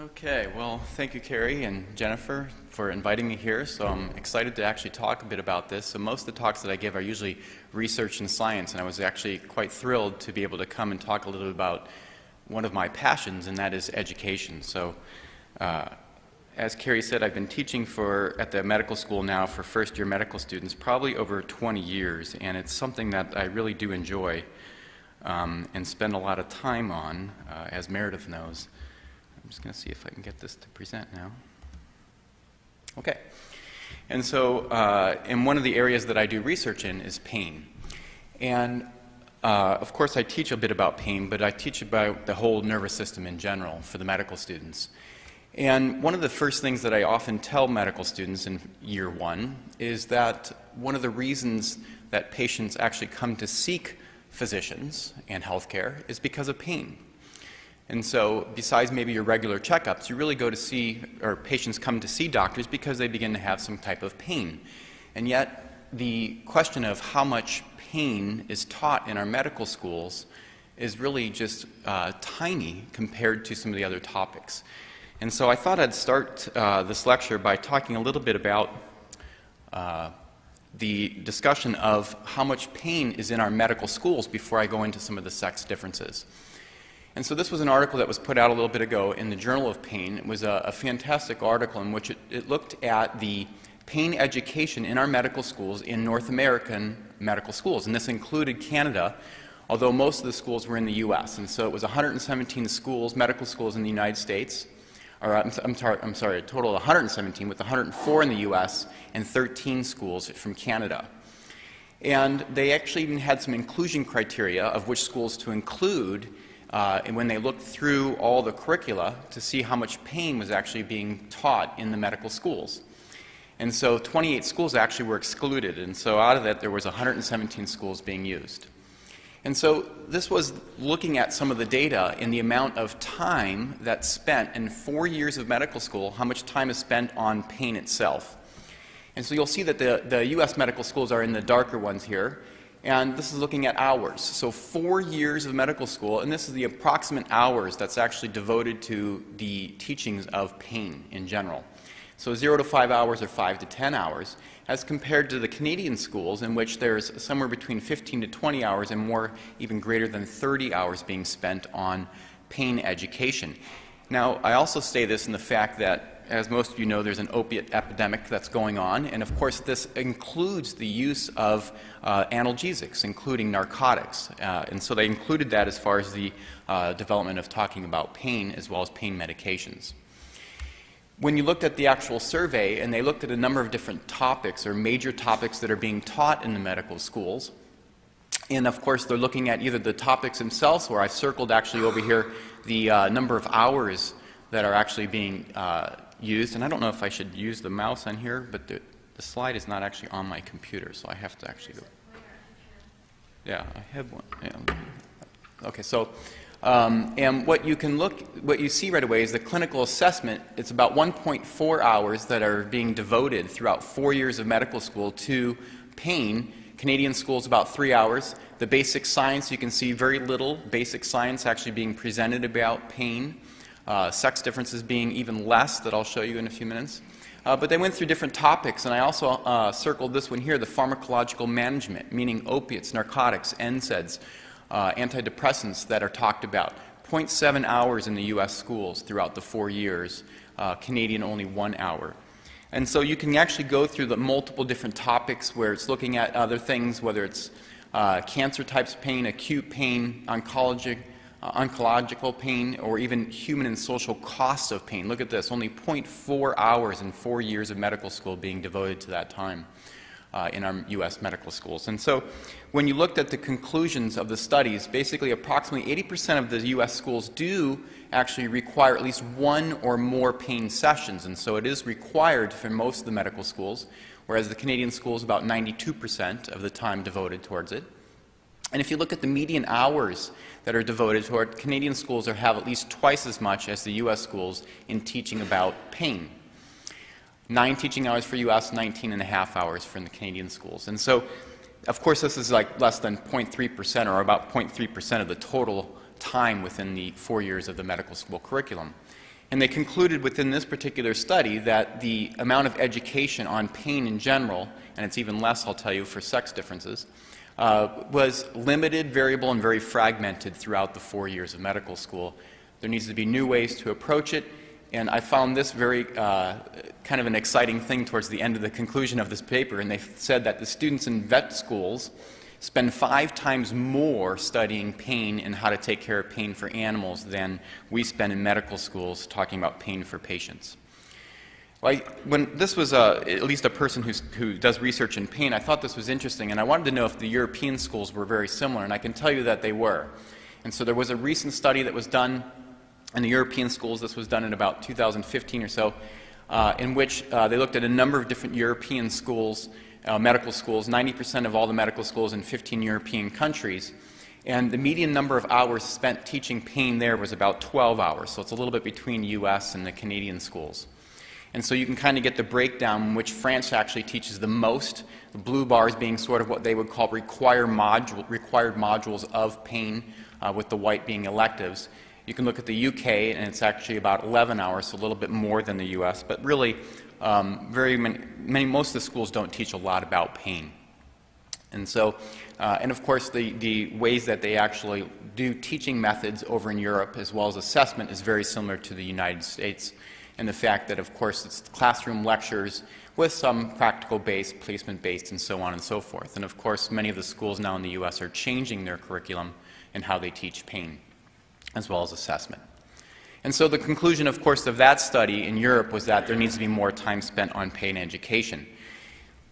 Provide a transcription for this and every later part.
Okay, well, thank you, Carrie and Jennifer, for inviting me here. So I'm excited to actually talk a bit about this. So most of the talks that I give are usually research and science, and I was actually quite thrilled to be able to come and talk a little bit about one of my passions, and that is education. So, uh, as Carrie said, I've been teaching for at the medical school now for first-year medical students probably over 20 years, and it's something that I really do enjoy um, and spend a lot of time on, uh, as Meredith knows. I'm just going to see if I can get this to present now. Okay. And so, uh, one of the areas that I do research in is pain. And uh, of course, I teach a bit about pain, but I teach about the whole nervous system in general for the medical students. And one of the first things that I often tell medical students in year one is that one of the reasons that patients actually come to seek physicians and healthcare is because of pain. And so, besides maybe your regular checkups, you really go to see, or patients come to see doctors because they begin to have some type of pain. And yet, the question of how much pain is taught in our medical schools is really just uh, tiny compared to some of the other topics. And so I thought I'd start uh, this lecture by talking a little bit about uh, the discussion of how much pain is in our medical schools before I go into some of the sex differences. And so this was an article that was put out a little bit ago in the Journal of Pain. It was a, a fantastic article in which it, it, looked at the pain education in our medical schools in North American medical schools. And this included Canada, although most of the schools were in the U.S. And so it was 117 schools, medical schools in the United States. Or I'm, I'm, sorry, I'm sorry, a total of 117, with 104 in the U.S. and 13 schools from Canada. And they actually even had some inclusion criteria of which schools to include uh, and when they looked through all the curricula to see how much pain was actually being taught in the medical schools. And so 28 schools actually were excluded, and so out of that there was 117 schools being used. And so this was looking at some of the data in the amount of time that's spent in four years of medical school, how much time is spent on pain itself. And so you'll see that the, the U.S. medical schools are in the darker ones here, and this is looking at hours. So, four years of medical school, and this is the approximate hours that's actually devoted to the teachings of pain in general. So, zero to five hours or five to ten hours, as compared to the Canadian schools, in which there's somewhere between 15 to 20 hours and more, even greater than 30 hours being spent on pain education. Now, I also say this in the fact that as most of you know, there's an opiate epidemic that's going on, and of course, this includes the use of uh, analgesics, including narcotics. Uh, and so they included that as far as the uh, development of talking about pain as well as pain medications. When you looked at the actual survey, and they looked at a number of different topics or major topics that are being taught in the medical schools, and of course, they're looking at either the topics themselves, where I circled actually over here the uh, number of hours that are actually being uh, used, and I don't know if I should use the mouse on here, but the, the slide is not actually on my computer, so I have to actually go. Yeah, I have one. Yeah. Okay, so um, and what you can look, what you see right away is the clinical assessment. It's about 1.4 hours that are being devoted throughout four years of medical school to pain. Canadian schools about three hours. The basic science, you can see very little basic science actually being presented about pain uh, sex differences being even less, that I'll show you in a few minutes. Uh, but they went through different topics, and I also uh, circled this one here the pharmacological management, meaning opiates, narcotics, NSAIDs, uh, antidepressants that are talked about. 0.7 hours in the US schools throughout the four years, uh, Canadian only one hour. And so you can actually go through the multiple different topics where it's looking at other things, whether it's uh, cancer types of pain, acute pain, oncology, uh, oncological pain, or even human and social costs of pain. Look at this only 0.4 hours in four years of medical school being devoted to that time. Uh, in our U.S. medical schools. And so, when you looked at the conclusions of the studies, basically approximately 80% of the U.S. schools do actually require at least one or more pain sessions. And so, it is required for most of the medical schools, whereas the Canadian schools, about 92% of the time devoted towards it. And if you look at the median hours that are devoted to it, Canadian schools are, have at least twice as much as the U.S. schools in teaching about pain. Nine teaching hours for U.S., 19 and a half hours for the Canadian schools. And so, of course, this is like less than 0.3% or about 0.3% of the total time within the four years of the medical school curriculum. And they concluded within this particular study that the amount of education on pain in general, and it's even less, I'll tell you, for sex differences, uh, was limited, variable, and very fragmented throughout the four years of medical school. There needs to be new ways to approach it, and I found this very uh, kind of an exciting thing towards the end of the conclusion of this paper, and they said that the students in vet schools spend five times more studying pain and how to take care of pain for animals than we spend in medical schools talking about pain for patients. When this was uh, at least a person who does research in pain, I thought this was interesting, and I wanted to know if the European schools were very similar, and I can tell you that they were. And so there was a recent study that was done in the European schools. This was done in about 2015 or so, uh, in which uh, they looked at a number of different European schools uh, medical schools, 90% of all the medical schools in 15 European countries. And the median number of hours spent teaching pain there was about 12 hours, so it's a little bit between US and the Canadian schools. And so you can kind of get the breakdown which France actually teaches the most, the blue bars being sort of what they would call required, module, required modules of pain, uh, with the white being electives. You can look at the UK, and it's actually about 11 hours, so a little bit more than the US, but really um, very many, many, most of the schools don't teach a lot about pain. And so, uh, and of course, the, the ways that they actually do teaching methods over in Europe as well as assessment is very similar to the United States. And the fact that, of course, it's classroom lectures with some practical based, placement based, and so on and so forth. And of course, many of the schools now in the U.S. are changing their curriculum and how they teach pain as well as assessment. And so the conclusion, of course, of that study in Europe was that there needs to be more time spent on pain education.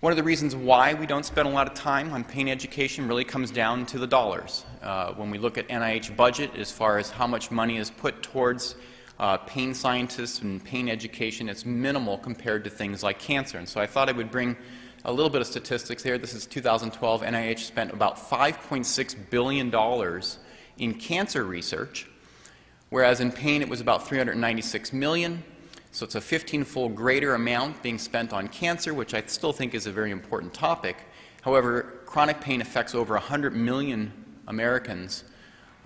One of the reasons why we don't spend a lot of time on pain education really comes down to the dollars. Uh, when we look at NIH budget as far as how much money is put towards uh, pain scientists and pain education, it's minimal compared to things like cancer. And so I thought I would bring a little bit of statistics here. This is 2012. NIH spent about $5.6 billion in cancer research whereas in pain it was about 396 million. So it's a 15-fold greater amount being spent on cancer, which I still think is a very important topic. However, chronic pain affects over 100 million Americans,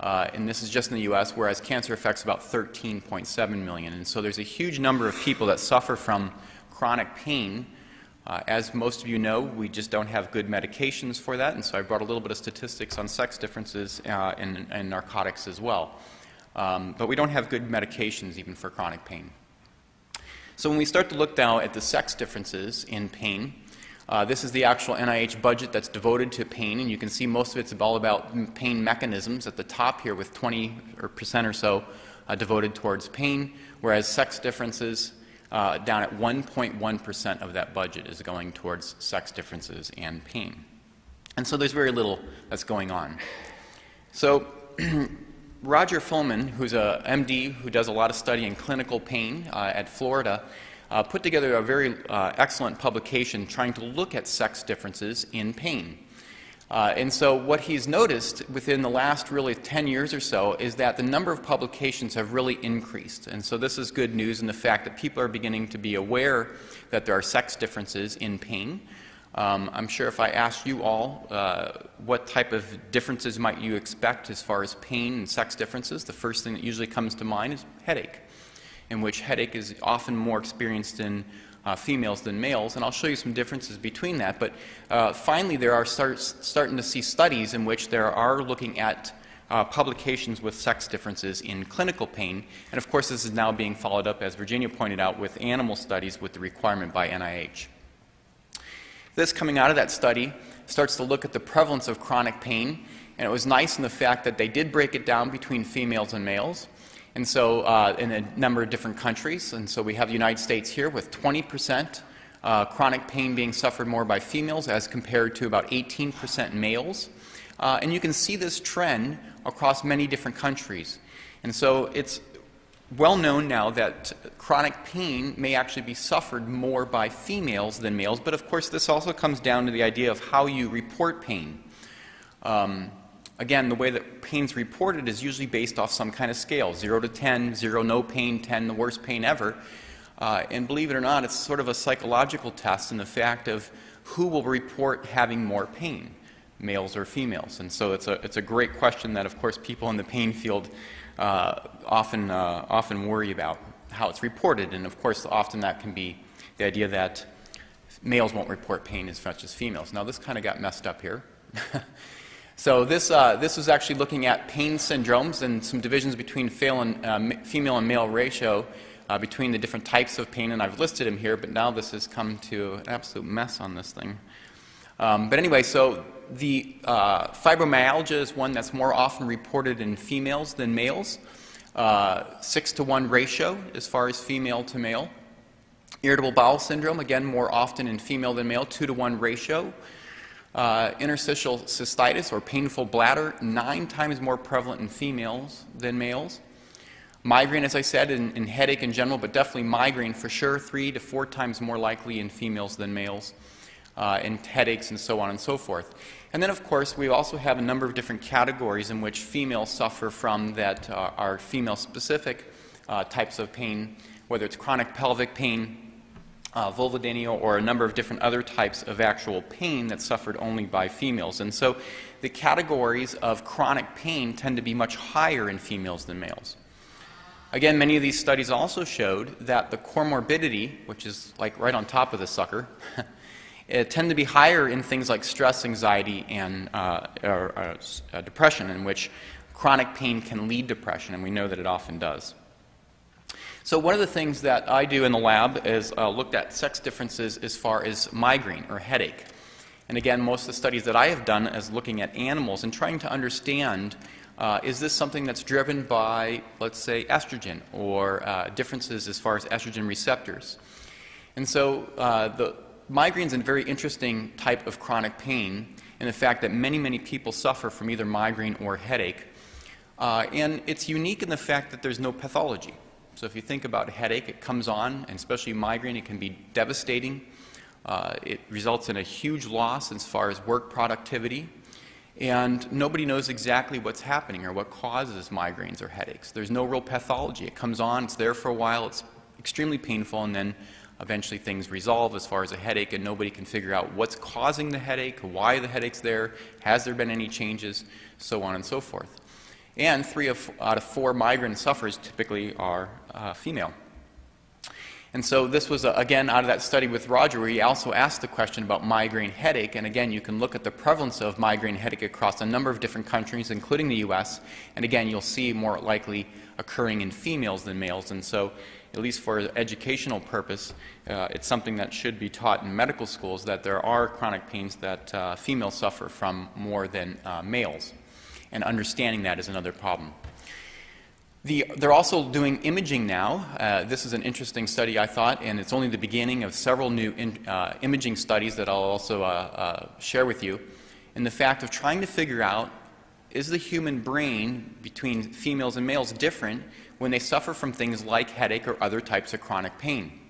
uh, and this is just in the U.S., whereas cancer affects about 13.7 million. And so there's a huge number of people that suffer from chronic pain. Uh, as most of you know, we just don't have good medications for that, and so I brought a little bit of statistics on sex differences uh, and, and narcotics as well. Um, but we don't have good medications even for chronic pain. So when we start to look now at the sex differences in pain, uh, this is the actual NIH budget that's devoted to pain, and you can see most of it's all about pain mechanisms at the top here with 20 or percent or so uh, devoted towards pain, whereas sex differences uh, down at 1.1% of that budget is going towards sex differences and pain. And so there's very little that's going on. So Roger Fillingim, who's a MD who does a lot of study in clinical pain uh, at Florida, uh, put together a very uh, excellent publication trying to look at sex differences in pain. Uh, and so, what he's noticed within the last really 10 years or so is that the number of publications have really increased. And so, this is good news in the fact that people are beginning to be aware that there are sex differences in pain. Um, I'm sure if I asked you all uh, what type of differences might you expect as far as pain and sex differences, the first thing that usually comes to mind is headache, in which headache is often more experienced in uh, females than males, and I'll show you some differences between that. But uh, finally, there are start, starting to see studies in which there are looking at uh, publications with sex differences in clinical pain, and of course, this is now being followed up, as Virginia pointed out, with animal studies with the requirement by NIH. This, coming out of that study, starts to look at the prevalence of chronic pain, and it was nice in the fact that they did break it down between females and males. And so, uh, in a number of different countries, and so we have the United States here with 20% uh, chronic pain being suffered more by females as compared to about 18% males. Uh, and you can see this trend across many different countries. And so it's well known now that chronic pain may actually be suffered more by females than males, but of course, this also comes down to the idea of how you report pain. Um, again, the way that pain's reported is usually based off some kind of scale 0 to 10, 0 no pain, 10 the worst pain ever. Uh, and believe it or not, it's sort of a psychological test in the fact of who will report having more pain, males or females. And so it's a, it's a great question that, of course, people in the pain field uh, often, uh, often worry about. how it's reported. And of course, often that can be the idea that males won't report pain as much as females. Now, this kind of got messed up here. so this, uh, this was actually looking at pain syndromes and some divisions between and, uh, female and male ratio uh, between the different types of pain, and I've listed them here, but now this has come to an absolute mess on this thing. Um, but anyway, so the uh, fibromyalgia is one that's more often reported in females than males. Uh, six to one ratio as far as female to male. Irritable bowel syndrome, again, more often in female than male, two to one ratio. Uh, interstitial cystitis or painful bladder, nine times more prevalent in females than males. Migraine, as I said, and, and headache in general, but definitely migraine for sure, three to four times more likely in females than males, uh, and headaches and so on and so forth. And then, of course, we also have a number of different categories in which females suffer from that uh, are female specific uh, types of pain, whether it's chronic pelvic pain, uh, vulvodynia, or a number of different other types of actual pain that's suffered only by females. And so the categories of chronic pain tend to be much higher in females than males. Again, many of these studies also showed that the comorbidity, which is like right on top of the sucker, tend to be higher in things like stress, anxiety, and uh, or, uh, uh, depression, in which chronic pain can lead depression, and we know that it often does. So one of the things that I do in the lab is uh, looked at sex differences as far as migraine or headache. And again, most of the studies that I have done is looking at animals and trying to understand uh, is this something that's driven by, let's say, estrogen or uh, differences as far as estrogen receptors? And so uh, the migraine is a very interesting type of chronic pain in the fact that many, many people suffer from either migraine or headache. Uh, and it's unique in the fact that there's no pathology. So if you think about a headache, it comes on, and especially migraine, it can be devastating. Uh, it results in a huge loss as far as work productivity. And nobody knows exactly what's happening or what causes migraines or headaches. There's no real pathology. It comes on, it's there for a while, it's extremely painful, and then eventually things resolve as far as a headache, and nobody can figure out what's causing the headache, why the headache's there, has there been any changes, so on and so forth. And three of, out of four migraine sufferers typically are uh, female. And so this was, uh, again, out of that study with Roger, where he also asked the question about migraine headache. And again, you can look at the prevalence of migraine headache across a number of different countries, including the U.S. And again, you'll see more likely occurring in females than males. And so, at least for educational purpose, uh, it's something that should be taught in medical schools that there are chronic pains that uh, females suffer from more than uh, males. And understanding that is another problem. The, they're also doing imaging now. Uh, this is an interesting study, I thought, and it's only the beginning of several new in, uh, imaging studies that I'll also uh, uh, share with you. In the fact of trying to figure out is the human brain between females and males different when they suffer from things like headache or other types of chronic pain?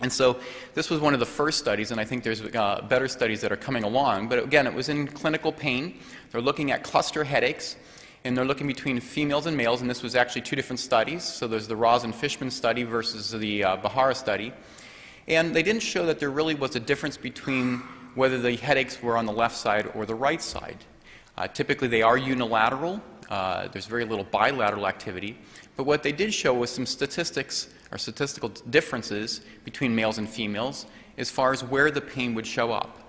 And so this was one of the first studies, and I think there's uh, better studies that are coming along. But again, it was in clinical pain. They're looking at cluster headaches and they're looking between females and males, and this was actually two different studies. So there's the Rozen and Fishman study versus the uh, Bahra study. And they didn't show that there really was a difference between whether the headaches were on the left side or the right side. Uh, typically, they are unilateral. Uh, there's very little bilateral activity. But what they did show was some statistics or statistical differences between males and females as far as where the pain would show up.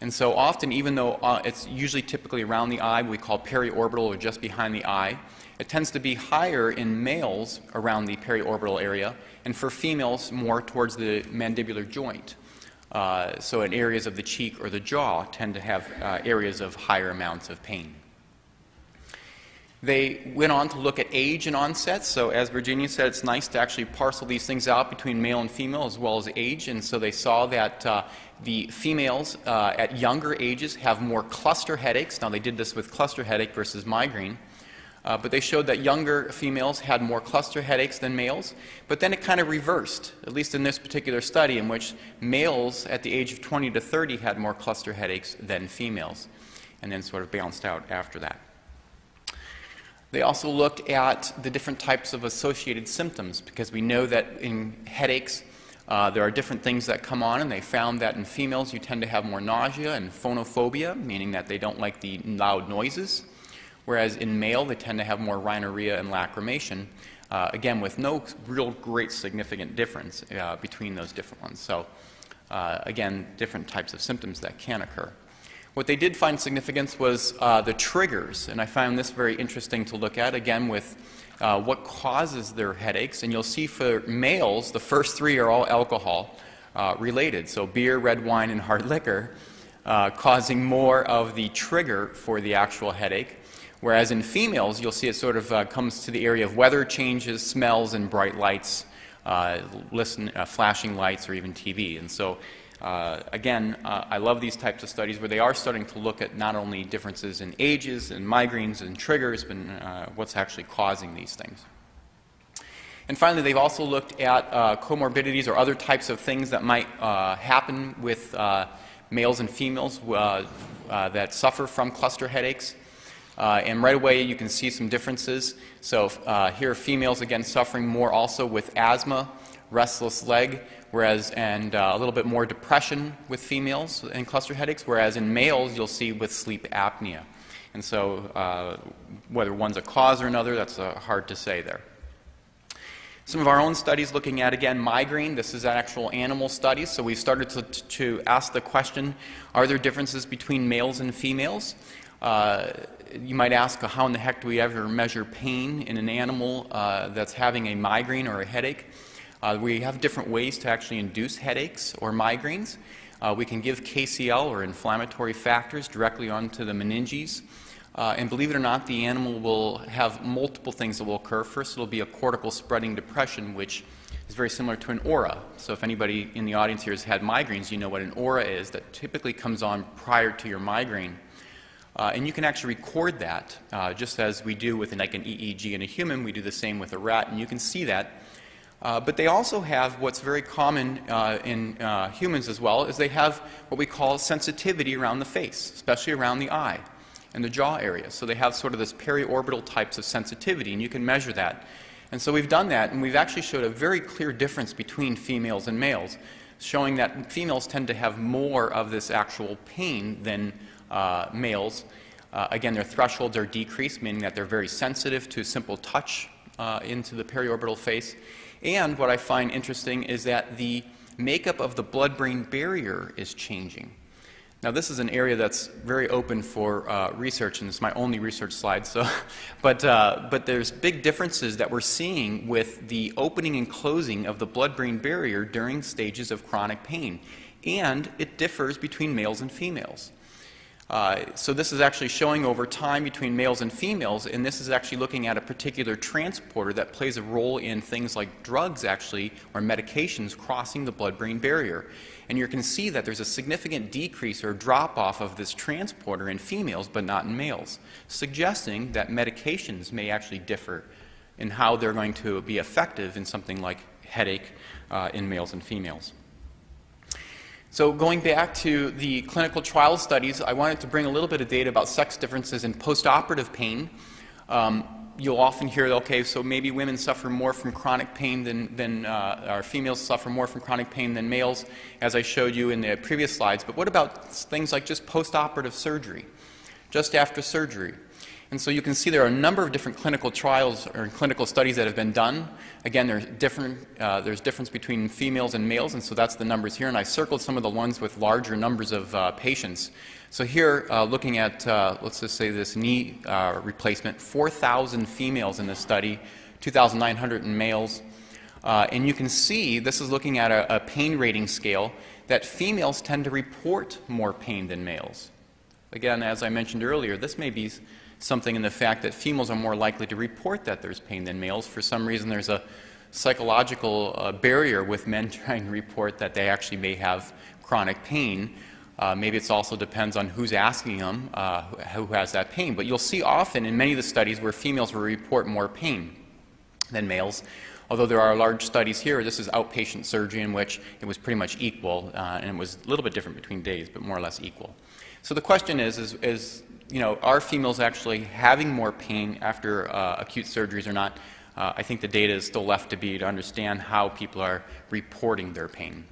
And so often, even though uh, it's usually typically around the eye, we call periorbital or just behind the eye, it tends to be higher in males around the periorbital area, and for females, more towards the mandibular joint. Uh, so in areas of the cheek or the jaw tend to have uh, areas of higher amounts of pain. They went on to look at age and onset. So, as Virginia said, it's nice to actually parcel these things out between male and female as well as age. And so they saw that uh, the females uh, at younger ages have more cluster headaches. Now, they did this with cluster headache versus migraine. Uh, but they showed that younger females had more cluster headaches than males. But then it kind of reversed, at least in this particular study, in which males at the age of 20 to 30 had more cluster headaches than females, and then sort of balanced out after that. They also looked at the different types of associated symptoms because we know that in headaches, uh, there are different things that come on, and they found that in females you tend to have more nausea and phonophobia, meaning that they don't like the loud noises, whereas in male they tend to have more rhinorrhea and lacrimation. Uh, again, with no real great significant difference uh, between those different ones. So, uh, again, different types of symptoms that can occur. What they did find significance was uh, the triggers, and I found this very interesting to look at, again, with uh, what causes their headaches. And you'll see for males, the first three are all alcohol uh, related. So, beer, red wine, and hard liquor, causing more of the trigger for the actual headache. Whereas in females, you'll see it sort of uh, comes to the area of weather changes, smells, and bright lights, uh, listen, uh, flashing lights, or even TV. And so, uh, again, uh, I love these types of studies where they are starting to look at not only differences in ages and migraines and triggers, but uh, what's actually causing these things. And finally, they've also looked at comorbidities or other types of things that might happen with males and females that suffer from cluster headaches. Uh, and right away you can see some differences. So uh, here females again suffering more also with asthma, restless leg, whereas and uh, a little bit more depression with females in cluster headaches, whereas in males you'll see with sleep apnea. And so uh, whether one's a cause or another, that's uh, hard to say there. Some of our own studies looking at, again, migraine. This is actual animal studies. So we've started to, to ask the question, are there differences between males and females? Uh, you might ask, how in the heck do we ever measure pain in an animal uh, that's having a migraine or a headache? Uh, we have different ways to actually induce headaches or migraines. Uh, we can give KCL or inflammatory factors directly onto the meninges. Uh, and believe it or not, the animal will have multiple things that will occur. First, it'll be a cortical spreading depression, which is very similar to an aura. So, if anybody in the audience here has had migraines, you know what an aura is that typically comes on prior to your migraine. Uh, and you can actually record that, uh, just as we do with like an EEG in a human, we do the same with a rat, and you can see that. Uh, but they also have what's very common uh, in uh, humans as well, is they have what we call sensitivity around the face, especially around the eye and the jaw area. So they have sort of this periorbital types of sensitivity, and you can measure that. And so we've done that, and we've actually showed a very clear difference between females and males, showing that females tend to have more of this actual pain than uh, males. Uh, again, their thresholds are decreased, meaning that they're very sensitive to simple touch into the periorbital face. And what I find interesting is that the makeup of the blood brain barrier is changing. Now, this is an area that's very open for uh, research, and it's my only research slide. So, but, uh, but there's big differences that we're seeing with the opening and closing of the blood-brain barrier during stages of chronic pain, and it differs between males and females. Uh, so this is actually showing over time between males and females, and this is actually looking at a particular transporter that plays a role in things like drugs actually, or medications crossing the blood-brain barrier. And you can see that there's a significant decrease or drop off of this transporter in females, but not in males, suggesting that medications may actually differ in how they're going to be effective in something like headache uh, in males and females. So going back to the clinical trial studies, I wanted to bring a little bit of data about sex differences in postoperative pain. Um, you'll often hear, okay, so maybe women suffer more from chronic pain than, than uh, or females suffer more from chronic pain than males, as I showed you in the previous slides. But what about things like just postoperative surgery, just after surgery? And so you can see there are a number of different clinical trials or clinical studies that have been done. Again, there's, different, uh, there's difference between females and males, and so that's the numbers here. And I circled some of the ones with larger numbers of uh, patients. So here, uh, looking at, uh, let's just say this knee uh, replacement, 4,000 females in this study, 2,900 in males. Uh, and you can see, this is looking at a, a pain rating scale, that females tend to report more pain than males. Again, as I mentioned earlier, this may be something in the fact that females are more likely to report that there's pain than males. For some reason, there's a psychological uh, barrier with men trying to report that they actually may have chronic pain. Uh, maybe it also depends on who's asking them uh, who has that pain. But you'll see often in many of the studies where females will report more pain than males. Although there are large studies here, this is outpatient surgery in which it was pretty much equal, uh, and it was a little bit different between days, but more or less equal. So the question is, is, is you know, are females actually having more pain after uh, acute surgeries or not? Uh, I think the data is still left to be to understand how people are reporting their pain.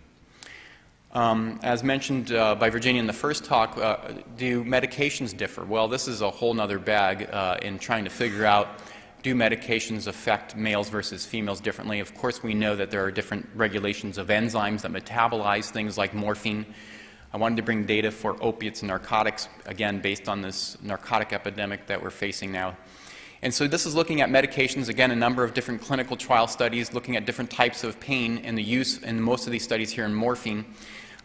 Um, as mentioned uh, by Virginia in the first talk, uh, do medications differ? Well, this is a whole other bag uh, in trying to figure out do medications affect males versus females differently? Of course, we know that there are different regulations of enzymes that metabolize things like morphine. I wanted to bring data for opiates and narcotics, again, based on this narcotic epidemic that we're facing now. And so this is looking at medications, again, a number of different clinical trial studies, looking at different types of pain and the use in most of these studies here in morphine.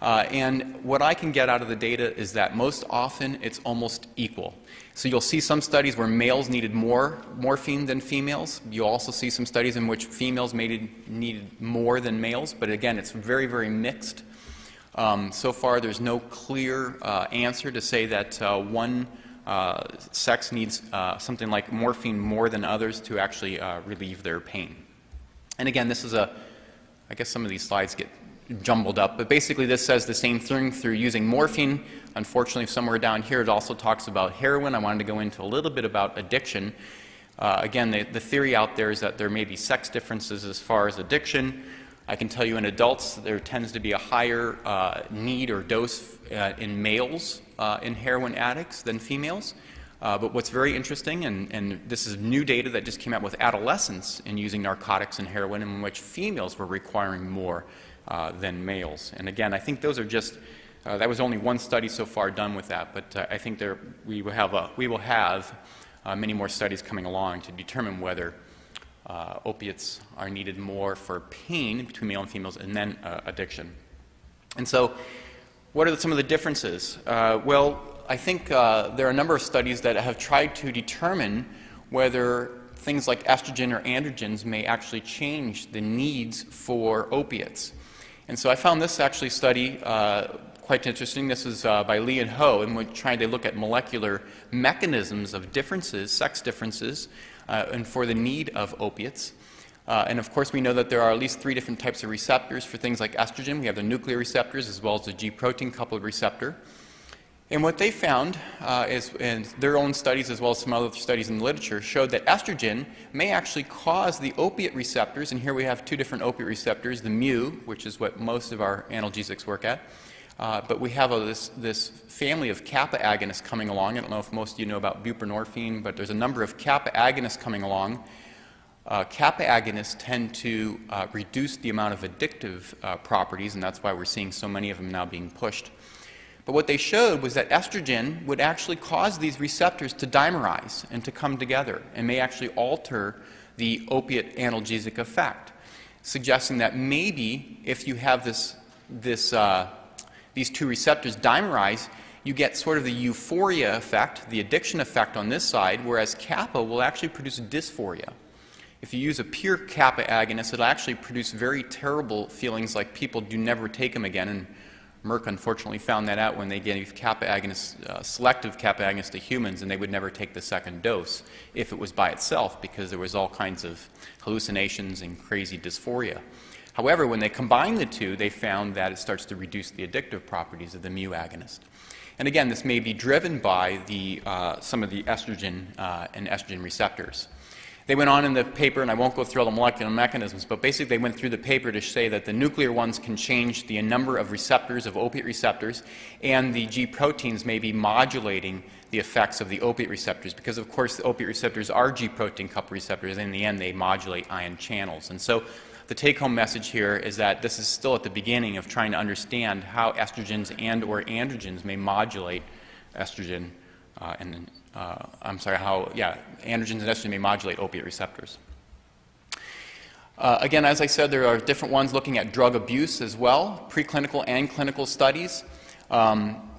Uh, and what I can get out of the data is that most often it's almost equal. So you'll see some studies where males needed more morphine than females. You'll also see some studies in which females needed, needed more than males, but again, it's very, very mixed. Um, so far, there's no clear uh, answer to say that uh, one uh, sex needs uh, something like morphine more than others to actually uh, relieve their pain. And again, this is a, I guess some of these slides get jumbled up, but basically this says the same thing through using morphine. Unfortunately, somewhere down here it also talks about heroin. I wanted to go into a little bit about addiction. Uh, again, the, the theory out there is that there may be sex differences as far as addiction. I can tell you in adults there tends to be a higher uh, need or dose uh, in males uh, in heroin addicts than females. Uh, but what's very interesting, and, and, this is new data that just came out with adolescents in using narcotics and heroin, in which females were requiring more uh, than males. And again, I think those are just uh, that was only one study so far done with that, but uh, I think there, we will have, a, we will have many more studies coming along to determine whether uh, opiates are needed more for pain between male and females and then uh, addiction. And so, what are some of the differences? Uh, well, I think uh, there are a number of studies that have tried to determine whether things like estrogen or androgens may actually change the needs for opiates. And so I found this actually study uh, quite interesting. This is uh, by Lee and Ho, and we're trying to look at molecular mechanisms of differences, sex differences, and for the need of opiates. Uh, and of course, we know that there are at least three different types of receptors for things like estrogen. We have the nuclear receptors as well as the G protein coupled receptor. And what they found uh, is, in their own studies as well as some other studies in the literature, showed that estrogen may actually cause the opiate receptors, and here we have two different opiate receptors, the mu, which is what most of our analgesics work at, uh, but we have a, this, this family of kappa agonists coming along. I don't know if most of you know about buprenorphine, but there's a number of kappa agonists coming along. Uh, kappa agonists tend to uh, reduce the amount of addictive uh, properties, and that's why we're seeing so many of them now being pushed. But what they showed was that estrogen would actually cause these receptors to dimerize and to come together and may actually alter the opiate analgesic effect, suggesting that maybe if you have this, this uh, these two receptors dimerize, you get sort of the euphoria effect, the addiction effect on this side, whereas kappa will actually produce dysphoria. If you use a pure kappa agonist, it'll actually produce very terrible feelings like people do never take them again. And Merck unfortunately found that out when they gave kappa agonists, uh, selective kappa agonists to humans, and they would never take the second dose if it was by itself because there was all kinds of hallucinations and crazy dysphoria. However, when they combine the two, they found that it starts to reduce the addictive properties of the mu agonist. And again, this may be driven by the, uh, some of the estrogen uh, and estrogen receptors. They went on in the paper, and I won't go through all the molecular mechanisms, but basically they went through the paper to say that the nuclear ones can change the number of receptors, of opiate receptors, and the G proteins may be modulating the effects of the opiate receptors, because of course the opiate receptors are G protein coupled receptors, and in the end they modulate ion channels. And so the take-home message here is that this is still at the beginning of trying to understand how estrogens and or androgens may modulate estrogen uh, and uh, I'm sorry, how yeah, androgens and estrogen may modulate opiate receptors. Uh, again, as I said, there are different ones looking at drug abuse as well, preclinical and clinical studies. Um,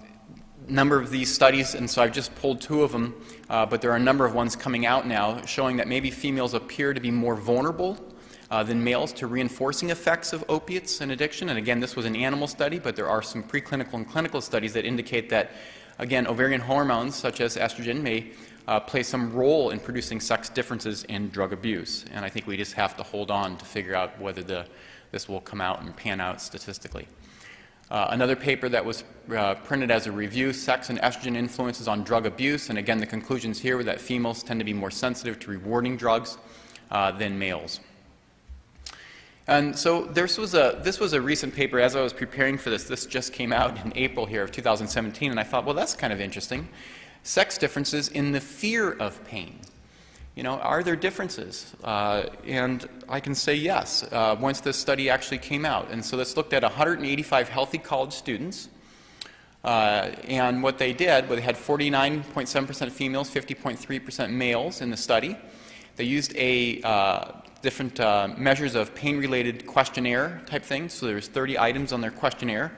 number of these studies, and so I've just pulled two of them, uh, but there are a number of ones coming out now showing that maybe females appear to be more vulnerable uh, than males to reinforcing effects of opiates and addiction. And again, this was an animal study, but there are some preclinical and clinical studies that indicate that, again, ovarian hormones such as estrogen may uh, play some role in producing sex differences in drug abuse. And I think we just have to hold on to figure out whether the, this will come out and pan out statistically. Uh, another paper that was uh, printed as a review, Sex and Estrogen Influences on Drug Abuse. And again, the conclusions here were that females tend to be more sensitive to rewarding drugs uh, than males. And so this was, a, this was a recent paper. As I was preparing for this, this just came out in April here of 2017, and I thought, well, that's kind of interesting. Sex differences in the fear of pain. you know, are there differences? Uh, and I can say yes, uh, once this study actually came out. And so this looked at 185 healthy college students. Uh, and what they did, well, they had 49.7% females, 50.3% males in the study. They used a uh, different uh, measures of pain-related questionnaire type things. So there's 30 items on their questionnaire.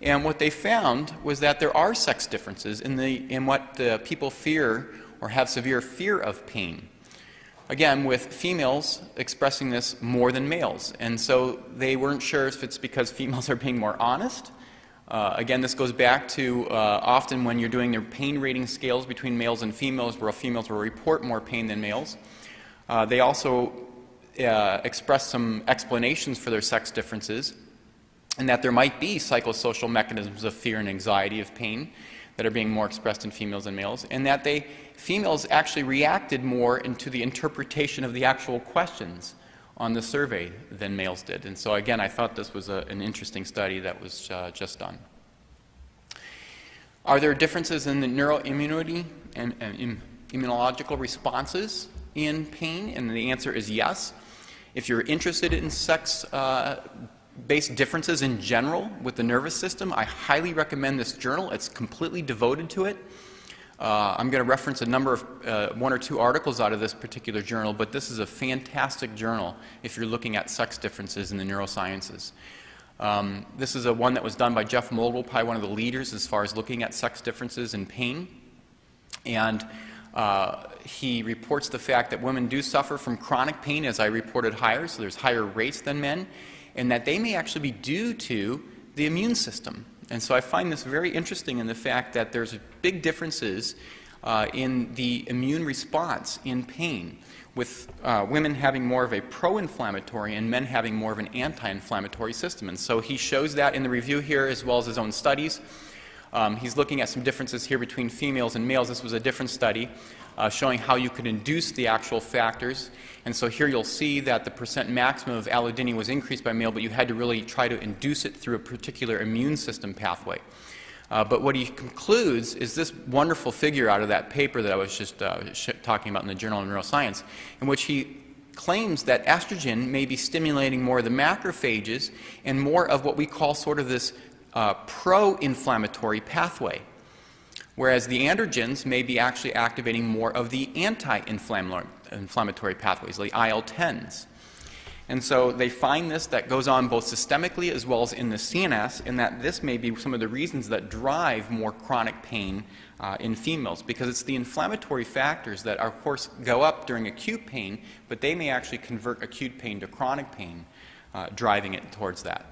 And what they found was that there are sex differences in, the, in what the people fear or have severe fear of pain. Again, with females expressing this more than males. And so they weren't sure if it's because females are being more honest. Uh, again, this goes back to uh, often when you're doing their pain rating scales between males and females, where females will report more pain than males. Uh, they also uh, express some explanations for their sex differences, and that there might be psychosocial mechanisms of fear and anxiety of pain that are being more expressed in females than males, and that they females actually reacted more into the interpretation of the actual questions on the survey than males did. And so again, I thought this was a, an interesting study that was uh, just done. Are there differences in the neuroimmunity and, and immunological responses in pain? And the answer is yes. If you're interested in sex uh, based differences in general with the nervous system, I highly recommend this journal. It's completely devoted to it. Uh, I'm going to reference a number of uh, one or two articles out of this particular journal, but this is a fantastic journal if you're looking at sex differences in the neurosciences. Um, this is a one that was done by Jeff Mogil, probably one of the leaders as far as looking at sex differences in pain. And uh, he reports the fact that women do suffer from chronic pain, as I reported higher, so there's higher rates than men and that they may actually be due to the immune system. And so I find this very interesting in the fact that there's big differences uh, in the immune response in pain, with uh, women having more of a pro inflammatory and men having more of an anti inflammatory system. And so he shows that in the review here as well as his own studies. Um, he's looking at some differences here between females and males. This was a different study uh, showing how you could induce the actual factors. And so here you'll see that the percent maximum of allodynia was increased by male, but you had to really try to induce it through a particular immune system pathway. Uh, but what he concludes is this wonderful figure out of that paper that I was just uh, talking about in the Journal of Neuroscience, in which he claims that estrogen may be stimulating more of the macrophages and more of what we call sort of this uh, pro inflammatory pathway whereas the androgens may be actually activating more of the anti-inflammatory pathways, like IL-10s. And so they find this that goes on both systemically as well as in the CNS, and that this may be some of the reasons that drive more chronic pain uh, in females, because it's the inflammatory factors that, of course, go up during acute pain, but they may actually convert acute pain to chronic pain, uh, driving it towards that.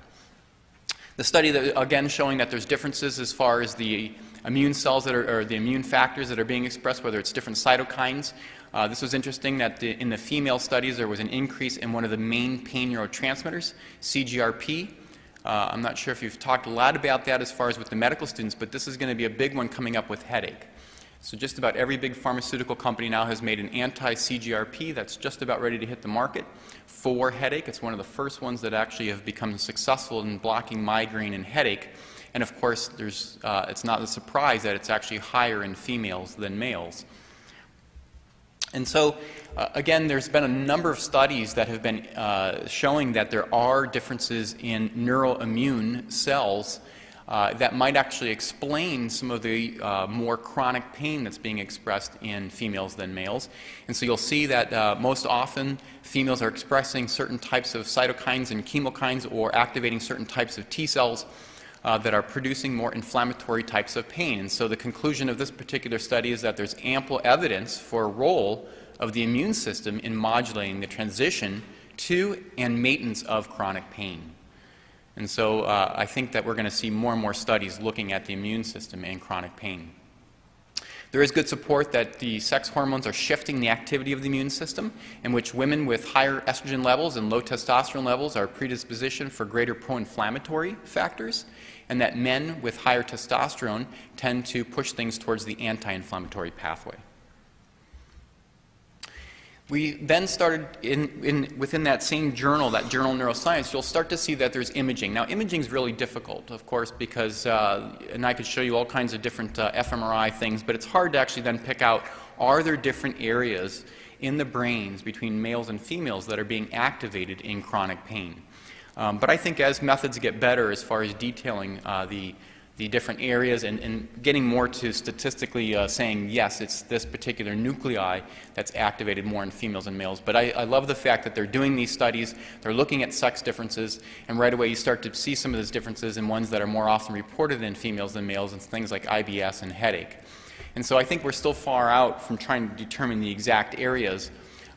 The study, that, again, showing that there's differences as far as the immune cells that are, or the immune factors that are being expressed, whether it's different cytokines. Uh, this was interesting that the, in the female studies there was an increase in one of the main pain neurotransmitters, CGRP. Uh, I'm not sure if you've talked a lot about that as far as with the medical students, but this is going to be a big one coming up with headache. So just about every big pharmaceutical company now has made an anti-CGRP that's just about ready to hit the market for headache. It's one of the first ones that actually have become successful in blocking migraine and headache. And of course, there's, uh, it's not a surprise that it's actually higher in females than males. And so, uh, again, there's been a number of studies that have been uh, showing that there are differences in neuroimmune cells uh, that might actually explain some of the uh, more chronic pain that's being expressed in females than males. And so you'll see that uh, most often females are expressing certain types of cytokines and chemokines or activating certain types of T cells uh, that are producing more inflammatory types of pain. And so the conclusion of this particular study is that there's ample evidence for a role of the immune system in modulating the transition to and maintenance of chronic pain. And so uh, I think that we're going to see more and more studies looking at the immune system and chronic pain. There is good support that the sex hormones are shifting the activity of the immune system, in which women with higher estrogen levels and low testosterone levels are predispositioned for greater pro inflammatory factors, and that men with higher testosterone tend to push things towards the anti inflammatory pathway. We then started in, in, within that same journal, that journal neuroscience, you'll start to see that there's imaging. Now, imaging is really difficult, of course, because, uh, and I could show you all kinds of different uh, fMRI things, but it's hard to actually then pick out are there different areas in the brains between males and females that are being activated in chronic pain. Um, but I think as methods get better as far as detailing uh, the the different areas and, and, getting more to statistically uh, saying, yes, it's this particular nuclei that's activated more in females and males. But I, I, love the fact that they're doing these studies, they're looking at sex differences, and right away you start to see some of those differences in ones that are more often reported in females than males, and things like IBS and headache. And so I think we're still far out from trying to determine the exact areas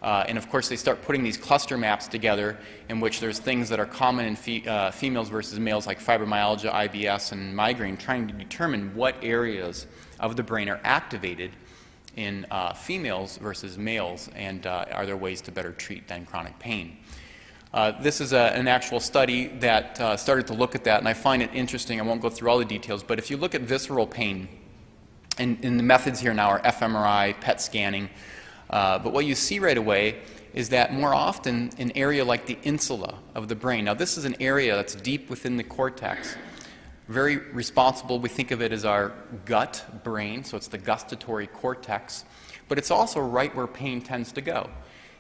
uh, and of course, they start putting these cluster maps together in which there's things that are common in fe uh, females versus males, like fibromyalgia, IBS, and migraine, trying to determine what areas of the brain are activated in uh, females versus males, and uh, are there ways to better treat then chronic pain. Uh, this is a, an actual study that uh, started to look at that, and I find it interesting. I won't go through all the details, but if you look at visceral pain, and, and the methods here now are fMRI, PET scanning, uh, but what you see right away is that more often an area like the insula of the brain. Now, this is an area that's deep within the cortex, very responsible. We think of it as our gut brain, so it's the gustatory cortex, but it's also right where pain tends to go.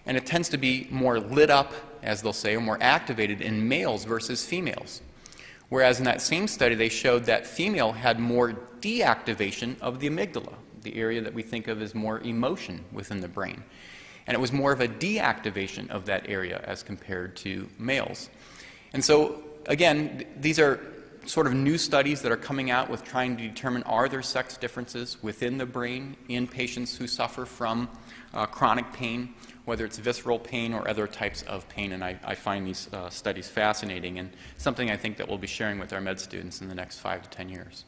And it tends to be more lit up, as they'll say, or more activated in males versus females. Whereas in that same study, they showed that female had more deactivation of the amygdala, the area that we think of as more emotion within the brain. And it was more of a deactivation of that area as compared to males. And so, again, these are sort of new studies that are coming out with trying to determine are there sex differences within the brain in patients who suffer from uh, chronic pain, whether it's visceral pain or other types of pain. And I, I find these uh, studies fascinating and something I think that we'll be sharing with our med students in the next five to ten years.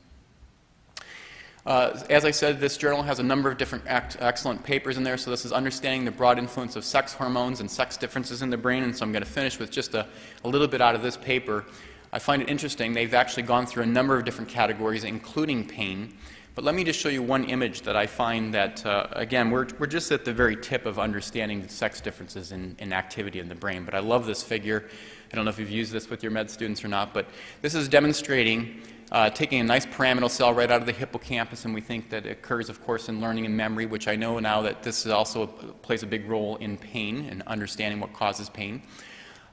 Uh, as I said, this journal has a number of different excellent papers in there. So this is understanding the broad influence of sex hormones and sex differences in the brain. And so I'm going to finish with just a, a little bit out of this paper. I find it interesting. They've actually gone through a number of different categories, including pain. But let me just show you one image that I find that, uh, again, we're, we're just at the very tip of understanding the sex differences in, in activity in the brain. But I love this figure. I don't know if you've used this with your med students or not, but this is demonstrating uh, taking a nice pyramidal cell right out of the hippocampus, and we think that it occurs, of course, in learning and memory, which I know now that this also plays a big role in pain and understanding what causes pain.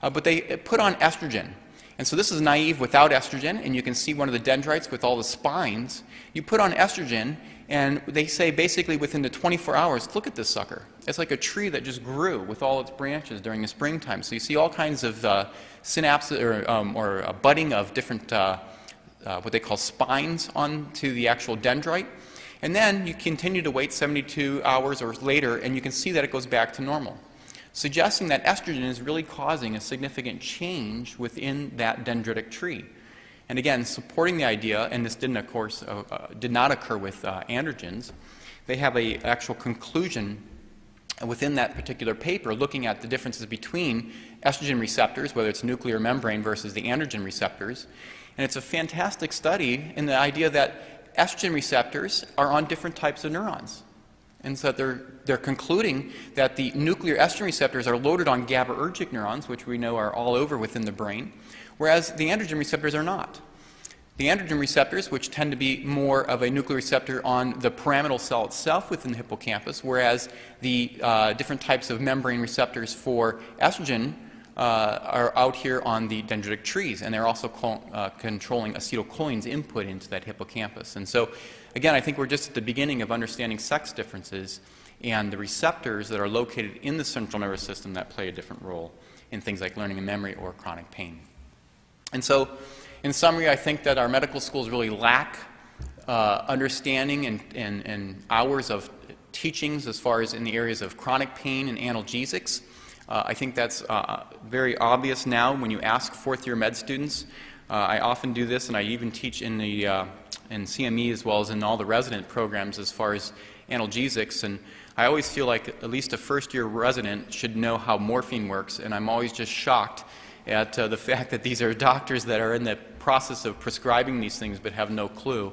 Uh, but they put on estrogen. And so this is naive without estrogen, and you can see one of the dendrites with all the spines. You put on estrogen, and they say basically within the 24 hours, look at this sucker. It's like a tree that just grew with all its branches during the springtime. So you see all kinds of uh, synapses or, um, or budding of different uh, what they call spines onto the actual dendrite. And then you continue to wait 72 hours or later, and you can see that it goes back to normal, suggesting that estrogen is really causing a significant change within that dendritic tree. And again, supporting the idea, and this didn't, of course, uh, uh, did not occur with uh, androgens, they have a actual conclusion within that particular paper looking at the differences between estrogen receptors, whether it's nuclear membrane versus the androgen receptors, and it's a fantastic study in the idea that estrogen receptors are on different types of neurons. And so they're, they're concluding that the nuclear estrogen receptors are loaded on GABAergic neurons, which we know are all over within the brain, whereas the androgen receptors are not. The androgen receptors, which tend to be more of a nuclear receptor on the pyramidal cell itself within the hippocampus, whereas the uh, different types of membrane receptors for estrogen uh, are out here on the dendritic trees, and they're also uh, controlling acetylcholine's input into that hippocampus. And so, again, I think we're just at the beginning of understanding sex differences and the receptors that are located in the central nervous system that play a different role in things like learning and memory or chronic pain. And so, in summary, I think that our medical schools really lack uh, understanding and, and, and hours of teachings as far as in the areas of chronic pain and analgesics. Uh, I think that's uh, very obvious now when you ask fourth year med students. Uh, I often do this, and I even teach in, the, uh, in CME as well as in all the resident programs as far as analgesics. And I always feel like at least a first year resident should know how morphine works, and I'm always just shocked at uh, the fact that these are doctors that are in the process of prescribing these things but have no clue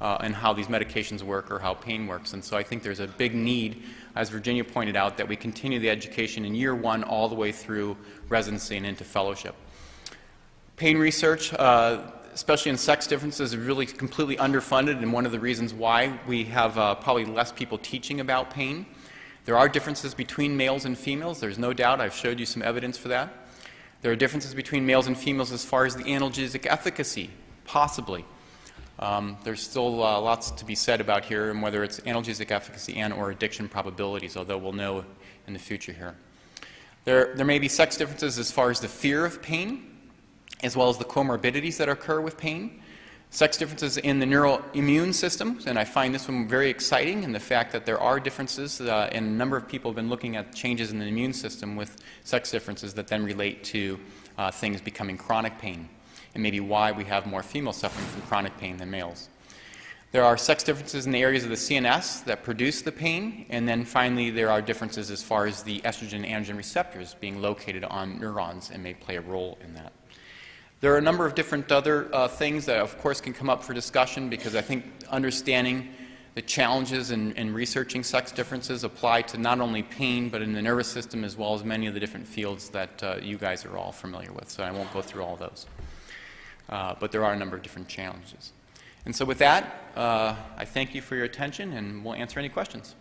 uh, and how these medications work or how pain works. And so I think there's a big need as Virginia pointed out, that we continue the education in year one all the way through residency and into fellowship. Pain research, uh, especially in sex differences, is really completely underfunded, and one of the reasons why we have uh, probably less people teaching about pain. There are differences between males and females, there's no doubt. I've showed you some evidence for that. There are differences between males and females as far as the analgesic efficacy, possibly. Um, there's still uh, lots to be said about here and whether it's analgesic efficacy and or addiction probabilities, although we'll know in the future here. There, there may be sex differences as far as the fear of pain, as well as the comorbidities that occur with pain. Sex differences in the neuroimmune system, and I find this one very exciting in the fact that there are differences, uh, and a number of people have been looking at changes in the immune system with sex differences that then relate to uh, things becoming chronic pain, and maybe why we have more females suffering from chronic pain than males. There are sex differences in the areas of the CNS that produce the pain, and then finally there are differences as far as the estrogen and androgen receptors being located on neurons and may play a role in that. There are a number of different other uh, things that, of course, can come up for discussion because I think understanding the challenges in, in, researching sex differences apply to not only pain but in the nervous system as well as many of the different fields that uh, you guys are all familiar with. So I won't go through all those. Uh, but there are a number of different challenges. And so with that, uh, I thank you for your attention and we'll answer any questions.